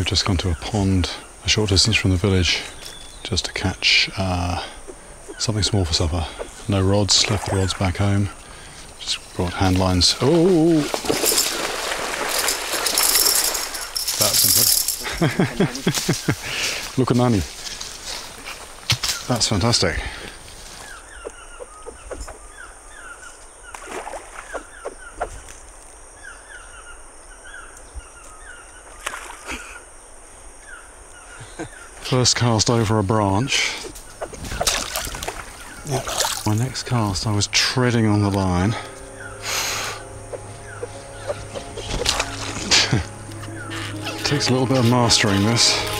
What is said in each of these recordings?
We've just gone to a pond a short distance from the village just to catch uh, something small for supper. No rods, left the rods back home. Just brought hand lines. Oh! That's impressive. Look at Nani. That's fantastic. First cast over a branch. Yep. My next cast, I was treading on the line. Takes a little bit of mastering this.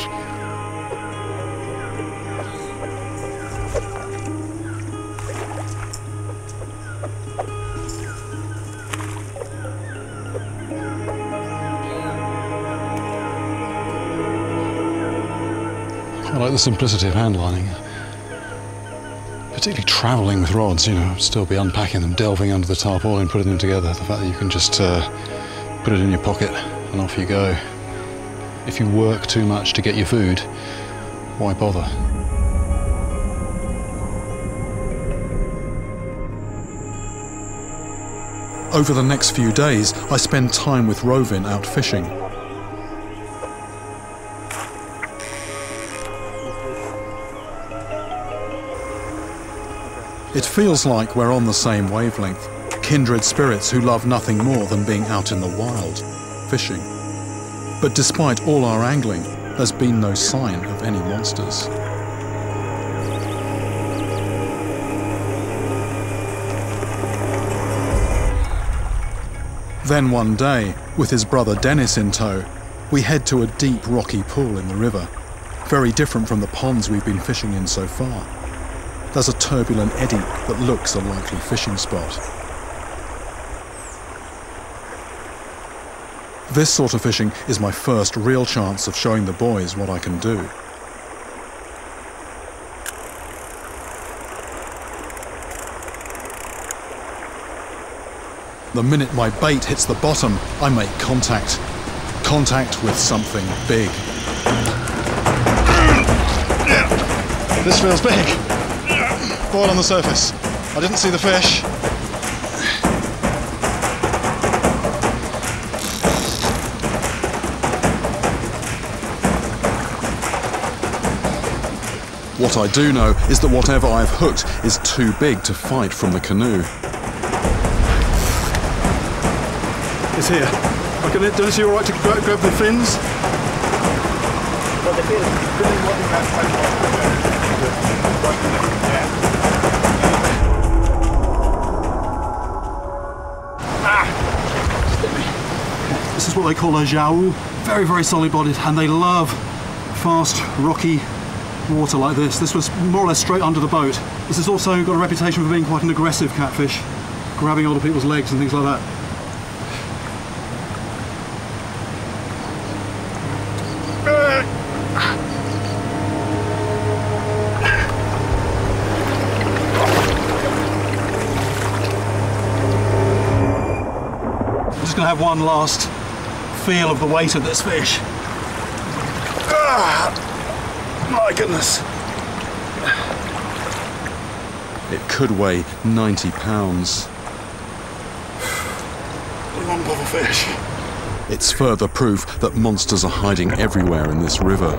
Like the simplicity of handlining. Particularly travelling with rods, you know, still be unpacking them, delving under the tarpaulin, putting them together. The fact that you can just uh, put it in your pocket and off you go. If you work too much to get your food, why bother? Over the next few days, I spend time with Rovin out fishing. It feels like we're on the same wavelength, kindred spirits who love nothing more than being out in the wild, fishing. But despite all our angling, there's been no sign of any monsters. Then one day, with his brother Dennis in tow, we head to a deep rocky pool in the river, very different from the ponds we've been fishing in so far. There's a turbulent eddy that looks a likely fishing spot. This sort of fishing is my first real chance of showing the boys what I can do. The minute my bait hits the bottom, I make contact. Contact with something big. This feels big. Boil on the surface. I didn't see the fish. What I do know is that whatever I've hooked is too big to fight from the canoe. It's here. I can, Dennis, you all right to grab, grab the fins? This is what they call a jau. Very, very solid bodied, and they love fast, rocky water like this. This was more or less straight under the boat. This has also got a reputation for being quite an aggressive catfish, grabbing other people's legs and things like that. I'm just going to have one last feel of the weight of this fish. Ah, my goodness. It could weigh 90 pounds. One bottle fish. It's further proof that monsters are hiding everywhere in this river.